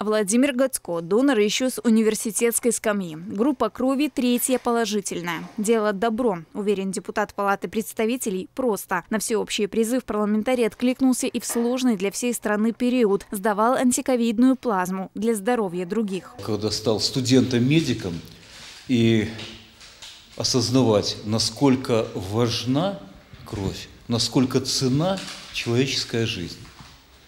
Владимир Гацко, донор еще с университетской скамьи. Группа крови третья положительная. Дело добро, уверен депутат Палаты представителей, просто. На всеобщий призыв парламентарий откликнулся и в сложный для всей страны период. Сдавал антиковидную плазму для здоровья других. Когда стал студентом-медиком и осознавать, насколько важна кровь, насколько цена человеческая жизнь.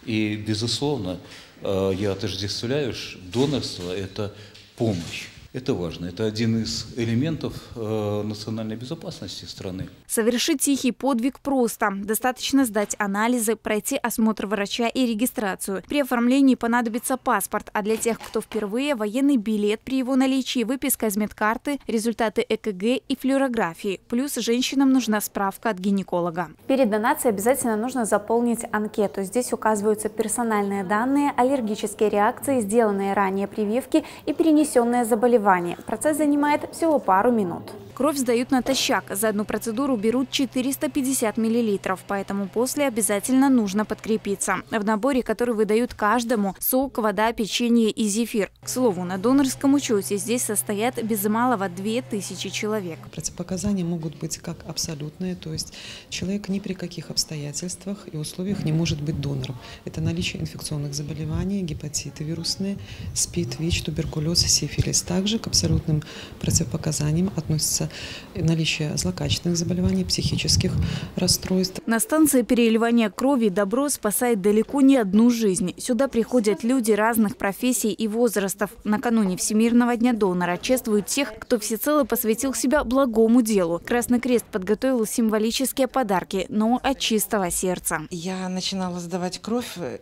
И, безусловно, я отождествляю, донорство – это помощь. Это важно. Это один из элементов э, национальной безопасности страны. Совершить тихий подвиг просто. Достаточно сдать анализы, пройти осмотр врача и регистрацию. При оформлении понадобится паспорт, а для тех, кто впервые, военный билет при его наличии, выписка из медкарты, результаты ЭКГ и флюорографии. Плюс женщинам нужна справка от гинеколога. Перед донацией обязательно нужно заполнить анкету. Здесь указываются персональные данные, аллергические реакции, сделанные ранее прививки и перенесенные заболевания заболевания. Процесс занимает всего пару минут. Кровь сдают натощак. За одну процедуру берут 450 миллилитров, поэтому после обязательно нужно подкрепиться. В наборе, который выдают каждому, сок, вода, печенье и зефир. К слову, на донорском учете здесь состоят без малого 2000 человек. Противопоказания могут быть как абсолютные, то есть человек ни при каких обстоятельствах и условиях не может быть донором. Это наличие инфекционных заболеваний, гепатиты вирусные, СПИД, ВИЧ, туберкулез, сифилис. Также к абсолютным противопоказаниям относятся наличие злокачественных заболеваний, психических расстройств. На станции переливания крови «Добро» спасает далеко не одну жизнь. Сюда приходят люди разных профессий и возрастов. Накануне Всемирного дня донора чествуют тех, кто всецело посвятил себя благому делу. Красный Крест подготовил символические подарки, но от чистого сердца. Я начинала сдавать кровь, э,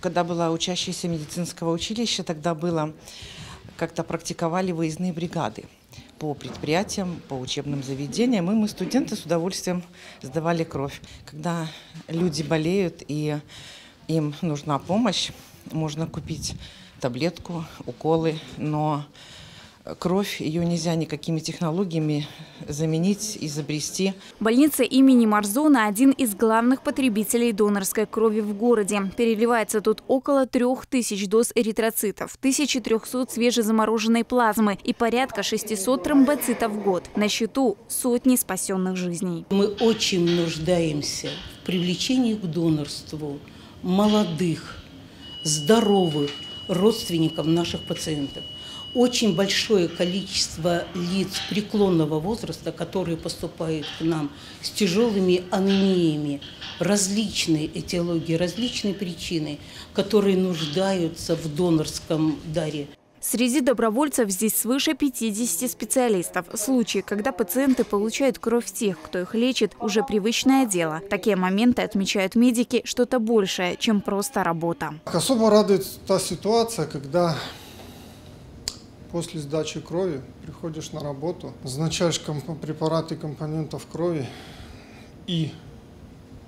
когда была учащейся медицинского училища. Тогда было как-то практиковали выездные бригады по предприятиям, по учебным заведениям. И мы, студенты, с удовольствием сдавали кровь. Когда люди болеют и им нужна помощь, можно купить таблетку, уколы, но кровь, ее нельзя никакими технологиями заменить, изобрести. Больница имени Марзона – один из главных потребителей донорской крови в городе. Переливается тут около трех тысяч доз эритроцитов, 1300 свежезамороженной плазмы и порядка 600 тромбоцитов в год. На счету сотни спасенных жизней. Мы очень нуждаемся в привлечении к донорству молодых, здоровых родственников наших пациентов очень большое количество лиц преклонного возраста, которые поступают к нам с тяжелыми анемиями, различные этиологии, различные причины, которые нуждаются в донорском даре. Среди добровольцев здесь свыше 50 специалистов. Случаи, когда пациенты получают кровь тех, кто их лечит, уже привычное дело. Такие моменты, отмечают медики, что-то большее, чем просто работа. Особо радует та ситуация, когда После сдачи крови приходишь на работу, назначаешь препараты компонентов крови и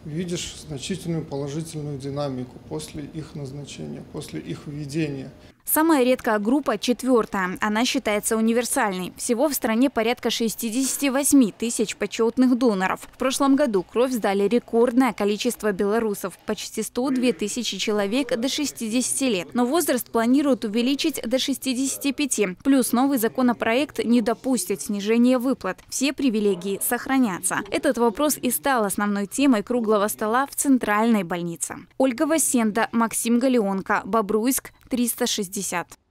видишь значительную положительную динамику после их назначения, после их введения. Самая редкая группа – четвертая. Она считается универсальной. Всего в стране порядка 68 тысяч почетных доноров. В прошлом году кровь сдали рекордное количество белорусов – почти 102 тысячи человек до 60 лет. Но возраст планируют увеличить до 65. Плюс новый законопроект не допустит снижения выплат. Все привилегии сохранятся. Этот вопрос и стал основной темой круглого стола в Центральной больнице. Ольга Васенда, Максим Галеонко, Бобруйск, 360.